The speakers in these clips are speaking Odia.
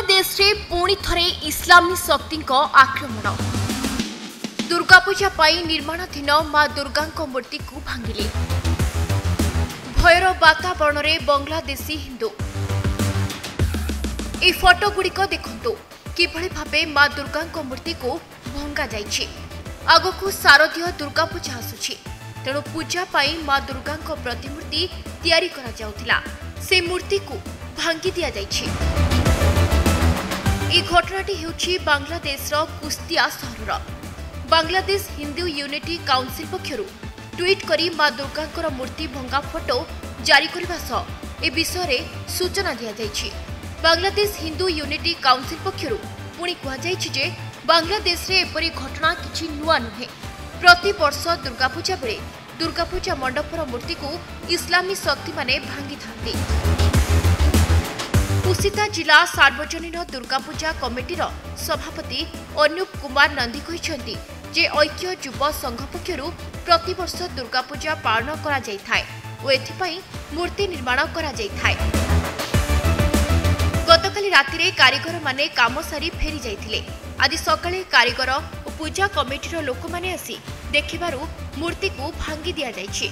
ବାଂଲାଦେଶରେ ପୁଣି ଥରେ ଇସଲାମୀ ଶକ୍ତିଙ୍କ ଆକ୍ରମଣ। ଦୁର୍ଗାପୂଜା ପାଇଁ ନିର୍ମାଣାଧୀନ ମା ଦୁର୍ଗାଙ୍କ ମୂର୍ତ୍ତିକୁ ଭାଙ୍ଗିଲେ। ଭୟର ବାତାବରଣରେ ବଂଲାଦେଶୀ ହିନ୍ଦୁ। ଏହି ଫଟୋଗୁଡ଼ିକ ଦେଖନ୍ତୁ କିଭଳି ଭାବେ ମା ଦୁର୍ଗାଙ୍କ ମୂର୍ତ୍ତିକୁ ଭଙ୍ଗାଯାଇଛି। ଆଗକୁ ଶାରଦୀୟ ଦୁର୍ଗାପୂଜା ଆସୁଛି। ତେଣୁ ପୂଜା ପାଇଁ ମା ଦୁର୍ଗାଙ୍କ ପ୍ରତିମୂର୍ତ୍ତି ତିଆରି କରାଯାଉଥିଲା। ସେ ମୂର୍ତ୍ତିକୁ ଭାଙ୍ଗି ଦିଆଯାଇଛି। ଏହି ଘଟଣାଟି ହେଉଛି ବାଂଲାଦେଶର କୁସ୍ତିଆ ସହରର ବାଂଲାଦେଶ ହିନ୍ଦୁ ୟୁନିଟି କାଉନସିଲ ପକ୍ଷରୁ ଟ୍ୱିଟ୍ କରି ମା ଦୁର୍ଗାଙ୍କର ମୂର୍ତ୍ତି ଭଙ୍ଗା ଫଟୋ ଜାରି କରିବା ସହ ଏ ବିଷୟରେ ସୂଚନା ଦିଆଯାଇଛି। ବାଂଲାଦେଶ ହିନ୍ଦୁ ୟୁନିଟି କାଉନସିଲ ପକ୍ଷରୁ ପୁଣି କୁହାଯାଇଛି ଯେ ବାଂଲାଦେଶରେ ଏପରି ଘଟଣା କିଛି ନୂଆ ନୁହେଁ। ପ୍ରତିବର୍ଷ ଦୁର୍ଗାପୂଜା ବେଳେ ଦୁର୍ଗାପୂଜା ମଣ୍ଡପର ମୂର୍ତ୍ତିକୁ ଇସଲାମୀ ଶକ୍ତିମାନେ ଭାଙ୍ଗିଥାନ୍ତି। କୁସିତା ଜିଲ୍ଲା ସାର୍ବଜନୀନ ଦୁର୍ଗାପୂଜା କମିଟିର ସଭାପତି ଅନୁପ କୁମାର ନନ୍ଦୀ କହିଛନ୍ତି ଯେ ଐକ୍ୟ ଯୁବ ସଂଘ ପକ୍ଷରୁ ପ୍ରତିବର୍ଷ ଦୁର୍ଗାପୂଜା ପାଳନ କରାଯାଇଥାଏ ଓ ଏଥିପାଇଁ ମୂର୍ତ୍ତି ନିର୍ମାଣ କରାଯାଇଥାଏ। ଗତକାଲି ରାତିରେ କାରିଗରମାନେ କାମ ସାରି ଫେରି ଯାଇଥିଲେ। ଆଜି ସକାଳେ କାରିଗର ଓ ପୂଜା କମିଟିର ଲୋକମାନେ ଆସି ଦେଖିବାରୁ ମୂର୍ତ୍ତିକୁ ଭାଙ୍ଗି ଦିଆଯାଇଛି।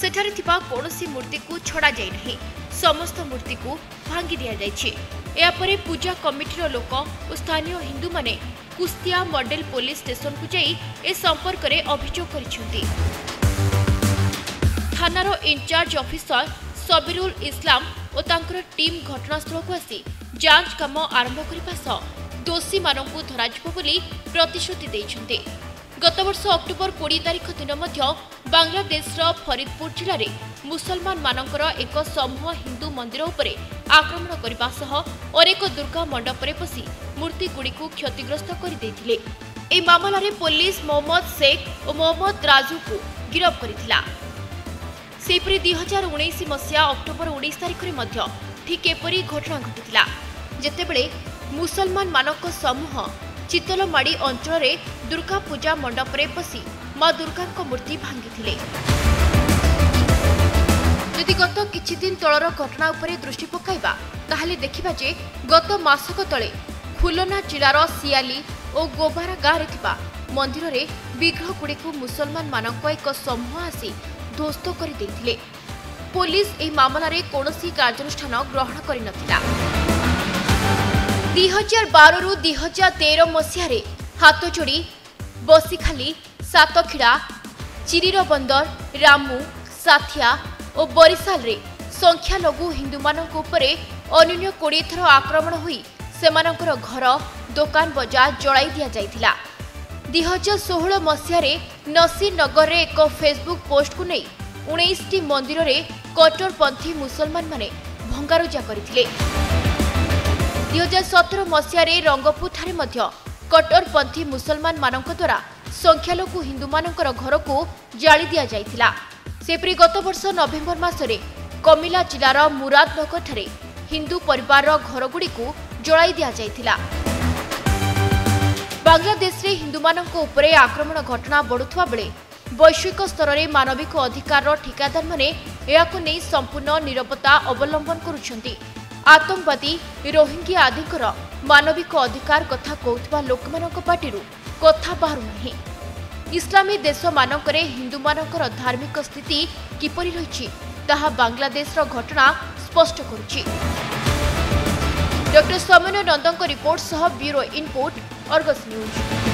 ସେଠାରେ ଥିବା କୌଣସି ମୂର୍ତ୍ତିକୁ ଛଡ଼ାଯାଇନାହିଁ ସମସ୍ତ ମୂର୍ତ୍ତିକୁ ଭାଙ୍ଗି ଦିଆଯାଇଛି। ଏହାପରେ ପୂଜା କମିଟିର ଲୋକ ଓ ସ୍ଥାନୀୟ ହିନ୍ଦୁମାନେ କୁସ୍ତିଆ ମଡେଲ ପୋଲିସ ଷ୍ଟେସନକୁ ଯାଇ ଏ ସମ୍ପର୍କରେ ଅଭିଯୋଗ କରିଛନ୍ତି। ଥାନାର ଇନଚାର୍ଜ ଅଫିସର ସବିରୁଲ ଇସଲାମ ଓ ତାଙ୍କର ଟିମ୍ ଘଟଣାସ୍ଥଳକୁ ଆସି ଯାଞ୍ଚ କାମ ଆରମ୍ଭ କରିବା ସହ ଦୋଷୀମାନଙ୍କୁ ଧରାଯିବ ବୋଲି ପ୍ରତିଶ୍ରୁତି ଦେଇଛନ୍ତି। ଗତବର୍ଷ ଅକ୍ଟୋବର କୋଡ଼ିଏ ତାରିଖ ଦିନ ମଧ୍ୟ ବାଂଲାଦେଶର ଫରିଦପୁର ଜିଲ୍ଲାରେ ମୁସଲମାନମାନଙ୍କର ଏକ ସମୂହ ହିନ୍ଦୁ ମନ୍ଦିର ଉପରେ ଆକ୍ରମଣ କରିବା ସହ ଅନେକ ଦୁର୍ଗା ମଣ୍ଡପରେ ପଶି ମୂର୍ତ୍ତିଗୁଡ଼ିକୁ କ୍ଷତିଗ୍ରସ୍ତ କରିଦେଇଥିଲେ। ଏହି ମାମଲାରେ ପୋଲିସ ମୋହମ୍ମଦ ଶେଖ ଓ ମୋହମ୍ମଦ ରାଜୁକୁ ଗିରଫ କରିଥିଲା। ସେହିପରି ଦୁଇ ହଜାର ଉଣେଇଶ ମସିହା ଅକ୍ଟୋବର ଉଣେଇଶ ତାରିଖରେ ମଧ୍ୟ ଠିକ୍ ଏପରି ଘଟଣା ଘଟିଥିଲା। ଯେତେବେଳେ ମୁସଲମାନମାନଙ୍କ ସମୂହ ଚିତଲମାଡ଼ି ଅଞ୍ଚଳରେ ଦୁର୍ଗା ପୂଜା ମଣ୍ଡପରେ ପଶି ମା ଦୁର୍ଗାଙ୍କ ମୂର୍ତ୍ତି ଭାଙ୍ଗିଥିଲେ। ଯଦି ଗତ କିଛି ଦିନ ତଳର ଘଟଣା ଉପରେ ଦୃଷ୍ଟି ପକାଇବା ତାହେଲେ ଦେଖିବା ଯେ ଗତ ମାସକ ତଳେ ଖୁଲନା ଜିଲ୍ଲାର ସିଆଲି ଓ ଗୋବାରା ଗାଁରେ ଥିବା ମନ୍ଦିରରେ ବିଗ୍ରହଗୁଡ଼ିକୁ ମୁସଲମାନମାନଙ୍କ ଏକ ସମୂହ ଆସି ଧ୍ୱସ୍ତ କରିଦେଇଥିଲେ। ପୋଲିସ ଏହି ମାମଲାରେ କୌଣସି କାର୍ଯ୍ୟାନୁଷ୍ଠାନ ଗ୍ରହଣ କରିନଥିଲା। ଦୁଇ ହଜାର ବାରରୁ ଦୁଇ ହଜାର ତେର ମସିହାରେ ହାତଯୋଡ଼ି ବସିଖାଲି ସାତଖିଡ଼ା ଚିରିର ବନ୍ଦର ରାମୁ ସାଥିଆ ଓ ବରିଶାଲରେ ସଂଖ୍ୟାଲଘୁ ହିନ୍ଦୁମାନଙ୍କ ଉପରେ ଅନନ୍ୟ କୋଡ଼ିଏ ଥର ଆକ୍ରମଣ ହୋଇ ସେମାନଙ୍କର ଘର ଦୋକାନ ବଜାର ଜଳାଇ ଦିଆଯାଇଥିଲା। ଦୁଇ ହଜାର ଷୋହଳ ମସିହାରେ ନସିରନଗରରେ ଏକ ଫେସବୁକ୍ ପୋଷ୍ଟକୁ ନେଇ ଉଣେଇଶଟି ମନ୍ଦିରରେ କଟ୍ଟରପନ୍ଥୀ ମୁସଲମାନମାନେ ଭଙ୍ଗାରୁଜା କରିଥିଲେ। ଦୁଇ ହଜାର ସତର ମସିହାରେ ରଙ୍ଗପୁରଠାରେ ମଧ୍ୟ କଟ୍ଟରପନ୍ଥୀ ମୁସଲମାନମାନଙ୍କ ଦ୍ୱାରା ସଂଖ୍ୟାଲଘୁ ହିନ୍ଦୁମାନଙ୍କର ଘରକୁ ଜାଳି ଦିଆଯାଇଥିଲା। ସେପରି ଗତବର୍ଷ ନଭେମ୍ବର ମାସରେ କମିଲା ଜିଲ୍ଲାର ମୁରାଦନଗରଠାରେ ହିନ୍ଦୁ ପରିବାରର ଘରଗୁଡ଼ିକୁ ଜଳାଇ ଦିଆଯାଇଥିଲା। ବାଂଲାଦେଶରେ ହିନ୍ଦୁମାନଙ୍କ ଉପରେ ଆକ୍ରମଣ ଘଟଣା ବଢ଼ୁଥିବା ବେଳେ ବୈଶ୍ୱିକ ସ୍ତରରେ ମାନବିକ ଅଧିକାରର ଠିକାଦାରମାନେ ଏହାକୁ ନେଇ ସମ୍ପୂର୍ଣ୍ଣ ନିରବତା ଅବଲମ୍ବନ କରୁଛନ୍ତି। ଆତଙ୍କବାଦୀ ରୋହିଙ୍ଗ୍ୟା ଆଦିଙ୍କର ମାନବିକ ଅଧିକାର କଥା କହୁଥିବା ଲୋକମାନଙ୍କ ପାଟିରୁ କଥା ବାହାରୁନାହିଁ ଇସଲାମୀ ଦେଶମାନଙ୍କରେ ହିନ୍ଦୁମାନଙ୍କର ଧାର୍ମିକ ସ୍ଥିତି କିପରି ରହିଛି ତାହା ବାଂଲାଦେଶର ଘଟଣା ସ୍ପଷ୍ଟ କରୁଛି। ଡକ୍ଟର ସୌମ୍ୟ ନନ୍ଦଙ୍କ ରିପୋର୍ଟ ସହ ବ୍ୟୁରୋ ଇନପୁଟ୍ ଅର୍ଗସ୍ ନ୍ୟୁଜ୍।